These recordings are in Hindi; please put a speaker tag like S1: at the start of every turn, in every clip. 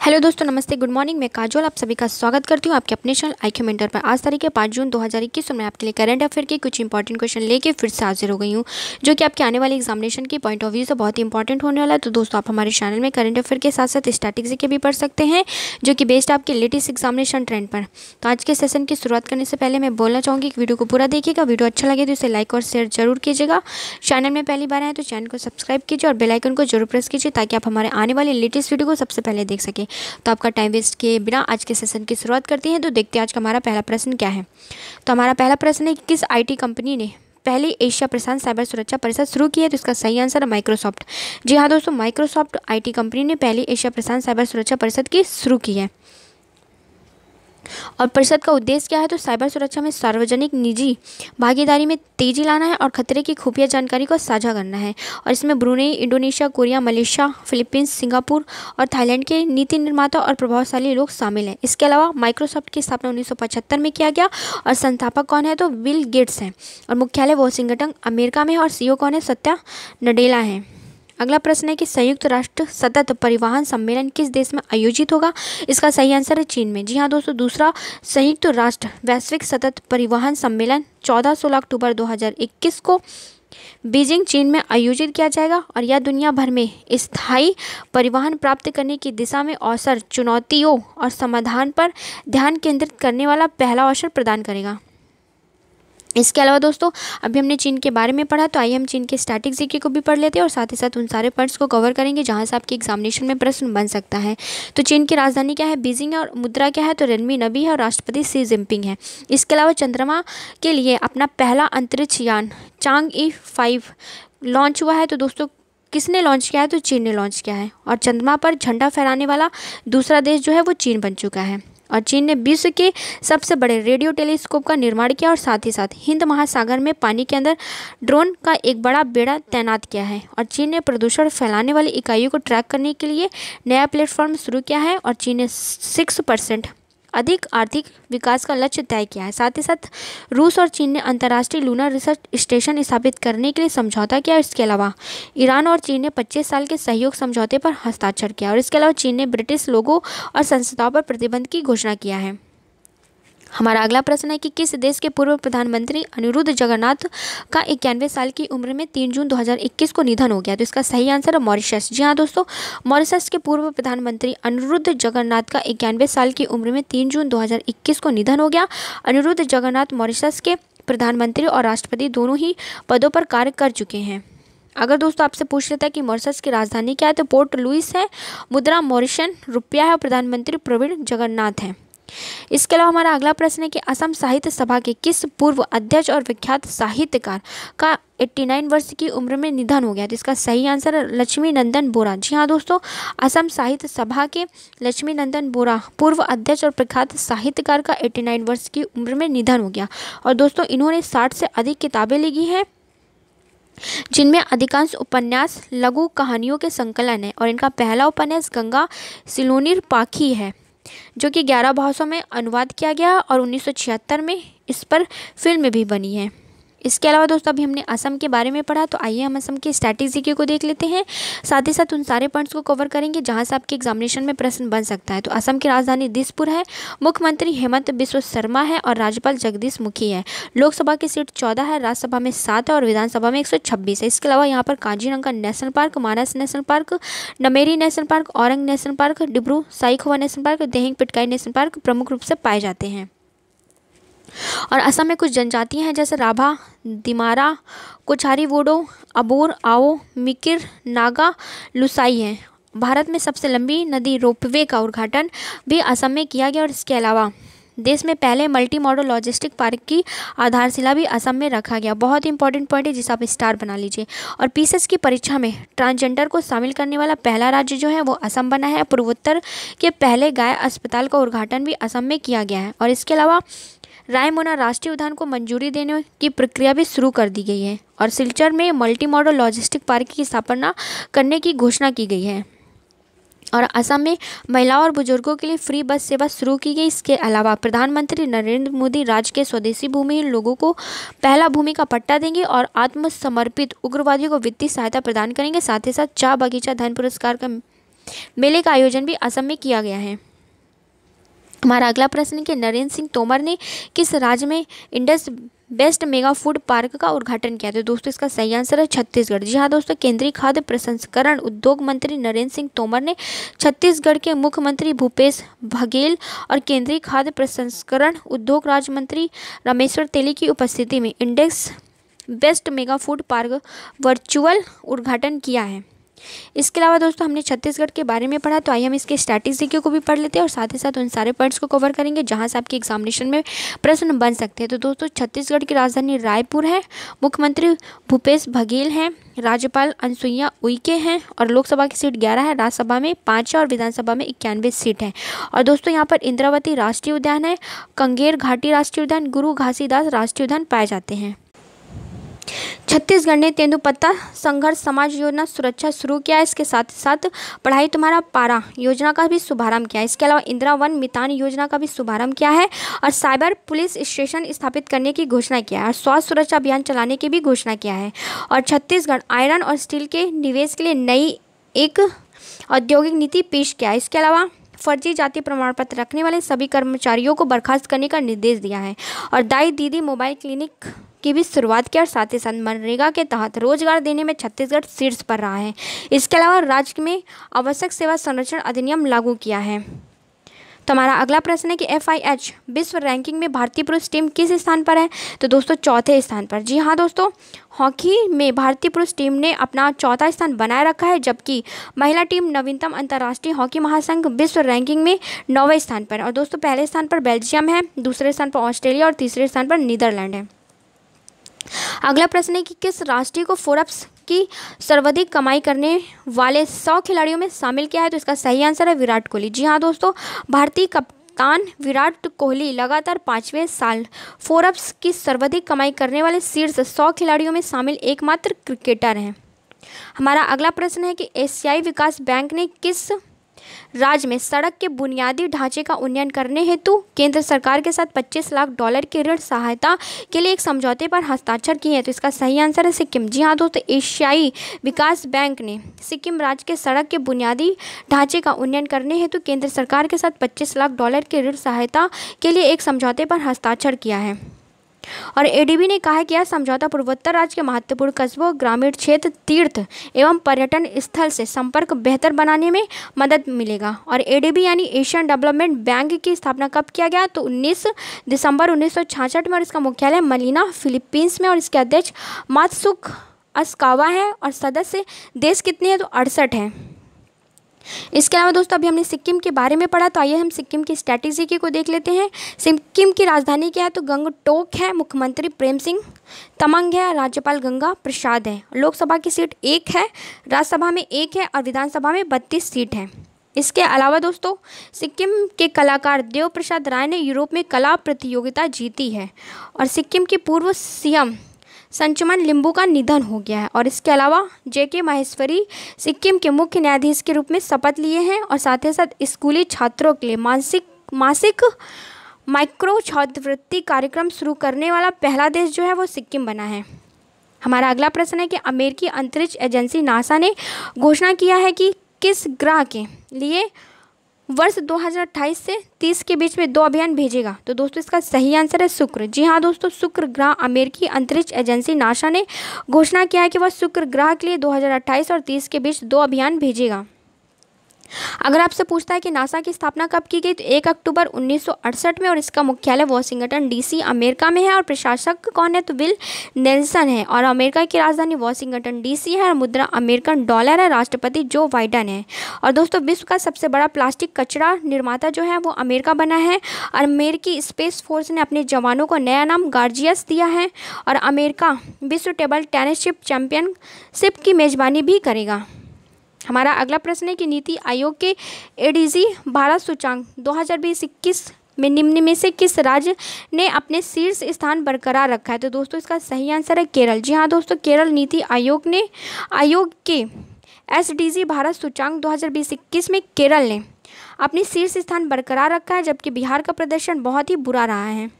S1: हेलो दोस्तों, नमस्ते, गुड मॉर्निंग। मैं काजोल, आप सभी का स्वागत करती हूँ आपके अपने चैनल आई क्यू मेंटर पर। आज तारीख है पाँच जून 2021 और मैं आपके लिए करंट अफेयर के कुछ इंपॉर्टेंट क्वेश्चन लेके फिर से हाजिर हो गई हूँ, जो कि आपके आने वाले एग्जामिनेशन के पॉइंट ऑफ़ व्यू से बहुत ही इंपॉर्टेंट होने वाला है। तो दोस्तों, आप हमारे चैनल में करंट अफेयर के साथ साथ स्टैटिक्स के भी पढ़ सकते हैं, जो कि बेस्ड आपके लेटेस्ट एग्जामिनेशन ट्रेंड पर। तो आज के सेशन की शुरुआत करने से पहले मैं बोलना चाहूँगी कि वीडियो को पूरा देखिएगा, वीडियो अच्छा लगे तो इसे लाइक और शेयर ज़रूर कीजिएगा। चैनल में पहली बार आए तो चैनल को सब्सक्राइब कीजिए और बेलाइकन को ज़रूर प्रेस कीजिए, ताकि आप हमारे आने वाले लेटेस्ट वीडियो को सबसे पहले देख सकें। तो आपका टाइम वेस्ट किए बिना आज के सेशन की शुरुआत करते हैं। तो देखते हैं आज का हमारा पहला प्रश्न क्या है। तो हमारा पहला प्रश्न है कि किस आईटी कंपनी ने पहली एशिया प्रशांत साइबर सुरक्षा परिषद शुरू की है? तो इसका सही आंसर है माइक्रोसॉफ्ट जी हाँ दोस्तों माइक्रोसॉफ्ट आईटी कंपनी ने पहली एशिया प्रशांत साइबर सुरक्षा परिषद की शुरू की है। और परिषद का उद्देश्य क्या है? तो साइबर सुरक्षा में सार्वजनिक निजी भागीदारी में तेज़ी लाना है और खतरे की खुफिया जानकारी को साझा करना है। और इसमें Brunei, Indonesia, Korea, Malaysia, Philippines, Singapore और थाईलैंड के नीति निर्माता और प्रभावशाली लोग शामिल हैं। इसके अलावा माइक्रोसॉफ्ट की स्थापना उन्नीस सौ पचहत्तर में किया गया और संस्थापक कौन है? तो विल गेट्स हैं। और मुख्यालय वॉशिंगटन, अमेरिका में है और सीओ कौन है? सत्या नडेला हैं। अगला प्रश्न है कि संयुक्त राष्ट्र सतत परिवहन सम्मेलन किस देश में आयोजित होगा? इसका सही आंसर है चीन में। जी हाँ दोस्तों, दूसरा संयुक्त राष्ट्र वैश्विक सतत परिवहन सम्मेलन 14 सोलह अक्टूबर 2021 को बीजिंग, चीन में आयोजित किया जाएगा और यह दुनिया भर में स्थायी परिवहन प्राप्त करने की दिशा में अवसर, चुनौतियों और समाधान पर ध्यान केंद्रित करने वाला पहला अवसर प्रदान करेगा। इसके अलावा दोस्तों, अभी हमने चीन के बारे में पढ़ा तो आइए हम चीन के स्टैटिक जीके को भी पढ़ लेते हैं और साथ ही साथ उन सारे पॉइंट्स को कवर करेंगे जहाँ से आपके एग्जामिनेशन में प्रश्न बन सकता है। तो चीन की राजधानी क्या है? बीजिंग है और मुद्रा क्या है? तो रेनमी नबी है और राष्ट्रपति सी जिनपिंग है। इसके अलावा चंद्रमा के लिए अपना पहला अंतरिक्ष यान, चांग ई फाइव लॉन्च हुआ है। तो दोस्तों, किसने लॉन्च किया है? तो चीन ने लॉन्च किया है। और चंद्रमा पर झंडा फहराने वाला दूसरा देश जो है, वो चीन बन चुका है। और चीन ने विश्व के सबसे बड़े रेडियो टेलीस्कोप का निर्माण किया और साथ ही साथ हिंद महासागर में पानी के अंदर ड्रोन का एक बड़ा बेड़ा तैनात किया है और चीन ने प्रदूषण फैलाने वाली इकाइयों को ट्रैक करने के लिए नया प्लेटफॉर्म शुरू किया है और चीन ने सिक्स परसेंट अधिक आर्थिक विकास का लक्ष्य तय किया है। साथ ही साथ, रूस और चीन ने अंतर्राष्ट्रीय लूनर रिसर्च स्टेशन स्थापित करने के लिए समझौता किया इसके अलावा ईरान और चीन ने 25 साल के सहयोग समझौते पर हस्ताक्षर किया और इसके अलावा चीन ने ब्रिटिश लोगों और संस्थाओं पर प्रतिबंध की घोषणा किया है। हमारा अगला प्रश्न है कि किस देश के पूर्व प्रधानमंत्री अनिरुद्ध जगन्नाथ का इक्यानवे साल की उम्र में तीन जून 2021 को निधन हो गया? तो इसका सही आंसर है मॉरिशस। जी हाँ दोस्तों, मॉरिशस के पूर्व प्रधानमंत्री अनिरुद्ध जगन्नाथ का इक्यानवे साल की उम्र में तीन जून 2021 को निधन हो गया। अनिरुद्ध जगन्नाथ मॉरिशस के प्रधानमंत्री और राष्ट्रपति दोनों ही पदों पर कार्य कर चुके हैं। अगर दोस्तों आपसे पूछ लेता है कि मॉरिशस की राजधानी क्या है तो पोर्ट लुइस है, मुद्रा मॉरिशन रुपया है प्रधानमंत्री प्रवीण जगन्नाथ हैं। इसके अलावा हमारा अगला प्रश्न है कि असम साहित्य सभा के किस पूर्व अध्यक्ष और विख्यात साहित्यकार का 89 वर्ष की उम्र में निधन हो गया? तो इसका सही आंसर है लक्ष्मी नंदन बोरा। जी हाँ दोस्तों, असम साहित्य सभा के लक्ष्मी नंदन बोरा पूर्व अध्यक्ष और प्रख्यात साहित्यकार का 89 वर्ष की उम्र में निधन हो गया। और दोस्तों, इन्होंने 60 से अधिक किताबें लिखी हैं, जिनमें अधिकांश उपन्यास, लघु कहानियों के संकलन है और इनका पहला उपन्यास गंगा सिलोनिर पाखी है। जो कि ग्यारह भाषाओं में अनुवाद किया गया और उन्नीस सौ छिहत्तर में इस पर फ़िल्म भी बनी है। इसके अलावा दोस्तों, अभी हमने असम के बारे में पढ़ा तो आइए हम असम की स्ट्रैटेजी को देख लेते हैं। साथ ही साथ उन सारे पॉइंट्स को कवर करेंगे जहाँ से आपके एग्जामिनेशन में प्रश्न बन सकता है। तो असम की राजधानी दिसपुर है, मुख्यमंत्री हेमंत बिश्व शर्मा है और राज्यपाल जगदीश मुखी है। लोकसभा की सीट चौदह है, राज्यसभा में सात है और विधानसभा में एक सौ छब्बीस है। इसके अलावा यहाँ पर Kaziranga national park, Manas national park, Nameri national park, Orang national park, Dibru Saikhowa national park, Dehing Patkai national park प्रमुख रूप से पाए जाते हैं। और असम में कुछ जनजातियाँ हैं, जैसे राभा, दिमारा कुछारी वोडो, अबोर, आओ, मिकिर, नागा, लुसाई हैं। भारत में सबसे लंबी नदी रोपवे का उद्घाटन भी असम में किया गया और इसके अलावा देश में पहले मल्टी मॉडल लॉजिस्टिक पार्क की आधारशिला भी असम में रखा गया। बहुत ही इंपॉर्टेंट पॉइंट है, जिसे आप स्टार बना लीजिए। और पीसेस की परीक्षा में ट्रांसजेंडर को शामिल करने वाला पहला राज्य जो है, वो असम बना है। पूर्वोत्तर के पहले गाय अस्पताल का उद्घाटन भी असम में किया गया है। और इसके अलावा रायमोना राष्ट्रीय उद्यान को मंजूरी देने की प्रक्रिया भी शुरू कर दी गई है और सिलचर में मल्टी मॉडल लॉजिस्टिक पार्क की स्थापना करने की घोषणा की गई है। और असम में महिलाओं और बुज़ुर्गों के लिए फ्री बस सेवा शुरू की गई। इसके अलावा प्रधानमंत्री नरेंद्र मोदी राज्य के स्वदेशी भूमि लोगों को पहला भूमि का पट्टा देंगे और आत्मसमर्पित उग्रवादियों को वित्तीय सहायता प्रदान करेंगे। साथ ही साथ चाह बगीचा धन पुरस्कार का मेले का आयोजन भी असम में किया गया है। हमारा अगला प्रश्न कि नरेंद्र सिंह तोमर ने किस राज्य में Indus Best Mega Food Park का उद्घाटन किया? तो दोस्तों, इसका सही आंसर है छत्तीसगढ़। जी हाँ दोस्तों, केंद्रीय खाद्य प्रसंस्करण उद्योग मंत्री नरेंद्र सिंह तोमर ने छत्तीसगढ़ के मुख्यमंत्री भूपेश बघेल और केंद्रीय खाद्य प्रसंस्करण उद्योग राज्य मंत्री रामेश्वर तेली की उपस्थिति में index best mega food park virtual उद्घाटन किया है। इसके अलावा दोस्तों, हमने छत्तीसगढ़ के बारे में पढ़ा तो आइए हम इसके स्टैटिस्टिक्स को भी पढ़ लेते हैं और साथ ही साथ उन सारे पॉइंट्स को कवर करेंगे, जहाँ से आपके एग्जामिनेशन में प्रश्न बन सकते हैं। तो दोस्तों, छत्तीसगढ़ की राजधानी रायपुर है, मुख्यमंत्री भूपेश बघेल हैं, राज्यपाल अनसुईया उइके हैं, और लोकसभा की सीट ग्यारह है, राज्यसभा में पाँच है और विधानसभा में इक्यानवे सीट है। और दोस्तों, यहाँ पर इंद्रावती राष्ट्रीय उद्यान है, कंगेर घाटी राष्ट्रीय उद्यान, गुरु घासीदास राष्ट्रीय उद्यान पाए जाते हैं। छत्तीसगढ़ ने तेंदुपत्ता संघर्ष समाज योजना सुरक्षा शुरू किया। इसके साथ साथ पढ़ाई तुम्हारा पारा योजना का भी शुभारंभ किया। इसके अलावा इंदिरा वन मितान योजना का भी शुभारंभ किया है और साइबर पुलिस स्टेशन स्थापित करने की घोषणा किया है और स्वास्थ्य सुरक्षा अभियान चलाने की भी घोषणा किया है। और छत्तीसगढ़ आयरन और स्टील के निवेश के लिए नई एक औद्योगिक नीति पेश किया इसके अलावा फर्जी जाति प्रमाण पत्र रखने वाले सभी कर्मचारियों को बर्खास्त करने का निर्देश दिया है और दाई दीदी मोबाइल क्लिनिक की भी शुरुआत की और साथ ही साथ मनरेगा के तहत रोज़गार देने में छत्तीसगढ़ शीर्ष पर रहा है। इसके अलावा राज्य में आवश्यक सेवा संरक्षण अधिनियम लागू किया है। तो हमारा अगला प्रश्न है कि एफ़ आई एच विश्व रैंकिंग में भारतीय पुरुष टीम किस स्थान पर है? तो दोस्तों, चौथे स्थान पर। जी हाँ दोस्तों, हॉकी में भारतीय पुरुष टीम ने अपना चौथा स्थान बनाए रखा है, जबकि महिला टीम नवीनतम अंतर्राष्ट्रीय हॉकी महासंघ विश्व रैंकिंग में नौवें स्थान पर और दोस्तों, पहले स्थान पर बेल्जियम है, दूसरे स्थान पर ऑस्ट्रेलिया और तीसरे स्थान पर नीदरलैंड है। अगला प्रश्न है कि किस राष्ट्रीय को फोर्ब्स की सर्वाधिक कमाई करने वाले सौ खिलाड़ियों में शामिल किया है? तो इसका सही आंसर है विराट कोहली। जी हाँ दोस्तों, भारतीय कप्तान विराट कोहली लगातार पाँचवें साल फोर्ब्स की सर्वाधिक कमाई करने वाले शीर्ष सौ खिलाड़ियों में शामिल एकमात्र क्रिकेटर हैं। हमारा अगला प्रश्न है कि एशियाई विकास बैंक ने किस राज्य में सड़क के बुनियादी ढांचे का उन्नयन करने हेतु केंद्र सरकार के साथ 25 लाख डॉलर की ऋण सहायता के लिए एक समझौते पर हस्ताक्षर किए हैं। तो इसका सही आंसर है सिक्किम। जी हाँ दोस्तों, एशियाई विकास बैंक ने सिक्किम राज्य के सड़क के बुनियादी ढांचे का उन्नयन करने हेतु केंद्र सरकार के साथ पच्चीस लाख डॉलर की ऋण सहायता के लिए एक समझौते पर हस्ताक्षर किया है। और एडीबी ने कहा है कि यह समझौता पूर्वोत्तर राज्य के महत्वपूर्ण कस्बों, ग्रामीण क्षेत्र, तीर्थ एवं पर्यटन स्थल से संपर्क बेहतर बनाने में मदद मिलेगा। और एडीबी यानी एशियन डेवलपमेंट बैंक की स्थापना कब किया गया? तो 19 दिसंबर उन्नीस सौ छियासठ में और इसका मुख्यालय मलीना, फिलीपींस में। और इसके अध्यक्ष मातसुक अस्कावा है और सदस्य देश कितने हैं? तो अड़सठ हैं। इसके अलावा दोस्तों, अभी हमने सिक्किम के बारे में पढ़ा तो आइए हम सिक्किम की स्ट्रैटेजी को देख लेते हैं। सिक्किम की राजधानी क्या है? तो गंगटोक है, मुख्यमंत्री प्रेम सिंह तमंग है, राज्यपाल गंगा प्रसाद है। लोकसभा की सीट एक है, राज्यसभा में एक है और विधानसभा में बत्तीस सीट है। इसके अलावा दोस्तों, सिक्किम के कलाकार देव प्रसाद राय ने यूरोप में कला प्रतियोगिता जीती है और सिक्किम के पूर्व सीएम संचमन लिंबू का निधन हो गया है। और इसके अलावा जे के माहेश्वरी सिक्किम के मुख्य न्यायाधीश के रूप में शपथ लिए हैं और साथ ही साथ स्कूली छात्रों के लिए मानसिक, मासिक माइक्रो छात्रवृत्ति कार्यक्रम शुरू करने वाला पहला देश जो है वो सिक्किम बना है। हमारा अगला प्रश्न है कि अमेरिकी अंतरिक्ष एजेंसी नासा ने घोषणा किया है कि किस ग्रह के लिए वर्ष 2028 से 30 के बीच में दो अभियान भेजेगा। तो दोस्तों, इसका सही आंसर है शुक्र। जी हाँ दोस्तों, शुक्र ग्रह अमेरिकी अंतरिक्ष एजेंसी नासा ने घोषणा किया है कि वह शुक्र ग्रह के लिए 2028 और 30 के बीच दो अभियान भेजेगा। अगर आपसे पूछता है कि नासा की स्थापना कब की गई तो एक अक्टूबर उन्नीस सौ अड़सठ में और इसका मुख्यालय वॉशिंगटन डीसी अमेरिका में है और प्रशासक कौन है तो विल नेल्सन है। और अमेरिका की राजधानी वॉशिंगटन डीसी है और मुद्रा अमेरिकन डॉलर है, राष्ट्रपति जो बाइडन है। और दोस्तों, विश्व का सबसे बड़ा प्लास्टिक कचरा निर्माता जो है, वो अमेरिका बना है। और अमेरिकी स्पेस फोर्स ने अपने जवानों को नया नाम गार्जियस दिया है और अमेरिका विश्व टेबल टेनिस चैंपियनशिप की मेज़बानी भी करेगा। हमारा अगला प्रश्न है कि नीति आयोग के एडीजी भारत सूचांक 2020-21 में निम्न में से किस राज्य ने अपने शीर्ष स्थान बरकरार रखा है? तो दोस्तों, इसका सही आंसर है केरल। जी हाँ दोस्तों, केरल नीति आयोग ने, आयोग के एस भारत सूचांक 2020-21 में केरल ने अपनी शीर्ष स्थान बरकरार रखा है, जबकि बिहार का प्रदर्शन बहुत ही बुरा रहा है।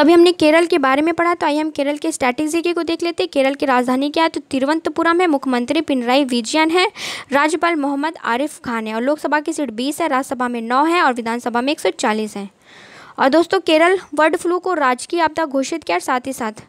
S1: तो अभी हमने केरल के बारे में पढ़ा तो आइए हम केरल के स्ट्रैटेजी को देख लेते हैं। केरल की राजधानी क्या है? तो तिरुवनंतपुरम है, मुख्यमंत्री पिनराई विजयन है, राज्यपाल मोहम्मद आरिफ खान है और लोकसभा की सीट बीस है, राज्यसभा में नौ है और विधानसभा में एक है। और दोस्तों, केरल बर्ड फ्लू को राजकीय आपदा घोषित किया साथ ही साथ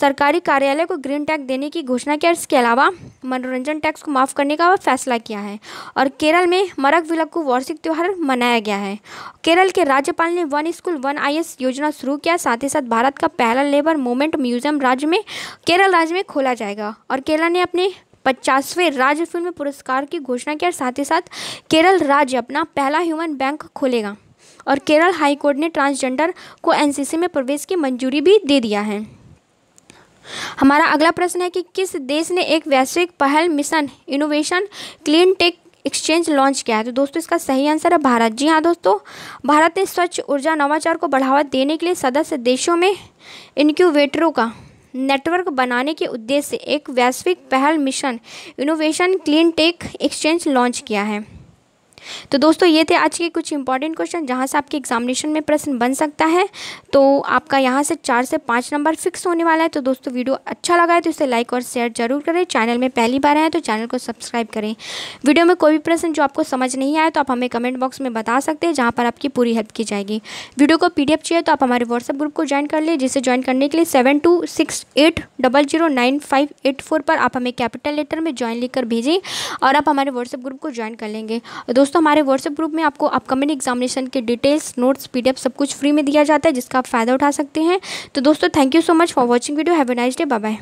S1: सरकारी कार्यालय को ग्रीन टैग देने की घोषणा किया इसके अलावा मनोरंजन टैक्स को माफ़ करने का फैसला किया है। और केरल में मरक विलक को वार्षिक त्यौहार मनाया गया है। केरल के राज्यपाल ने वन स्कूल, वन आईएस योजना शुरू किया साथ ही साथ भारत का पहला लेबर मूवमेंट म्यूज़ियम राज्य में, केरल राज्य में खोला जाएगा। और केरल ने अपने पचासवें राज्य फ़िल्म पुरस्कार की घोषणा की और साथ ही साथ केरल राज्य अपना पहला ह्यूमन बैंक खोलेगा। और केरल हाई कोर्ट ने ट्रांसजेंडर को एनसीसी में प्रवेश की मंजूरी भी दे दिया है। हमारा अगला प्रश्न है कि किस देश ने एक वैश्विक पहल mission innovation clean tech exchange launch किया है? तो दोस्तों, इसका सही आंसर है भारत। जी हाँ दोस्तों, भारत ने स्वच्छ ऊर्जा नवाचार को बढ़ावा देने के लिए सदस्य देशों में इनक्यूबेटरों का नेटवर्क बनाने के उद्देश्य से एक वैश्विक पहल mission innovation clean tech exchange launch किया है। तो दोस्तों, ये थे आज के कुछ इंपॉर्टेंट क्वेश्चन जहाँ से आपके एग्जामिनेशन में प्रश्न बन सकता है। तो आपका यहाँ से चार से पाँच नंबर फिक्स होने वाला है। तो दोस्तों वीडियो अच्छा लगा है तो इसे लाइक और शेयर ज़रूर करें। चैनल में पहली बार आए तो चैनल को सब्सक्राइब करें। वीडियो में कोई भी प्रश्न जो आपको समझ नहीं आया तो आप हमें कमेंट बॉक्स में बता सकते हैं, जहाँ पर आपकी पूरी हेल्प की जाएगी। वीडियो को पीडीएफ चाहिए तो आप हमारे व्हाट्सएप ग्रुप को ज्वाइन कर लिए जिसे ज्वाइन करने के लिए seven two six eight double zero nine five eight four पर आप हमें कैपिटल लेटर में ज्वाइन लिखकर भेजें और आप हमारे व्हाट्सएप ग्रुप को ज्वाइन कर लेंगे। दोस्तों दोस्तों हमारे व्हाट्सएप ग्रुप में आपको अपकमिंग एग्जामिनेशन के डिटेल्स नोट्स पीडीएफ सब कुछ फ्री में दिया जाता है, जिसका आप फ़ायदा उठा सकते हैं। तो दोस्तों thank you so much for watching video have nice day bye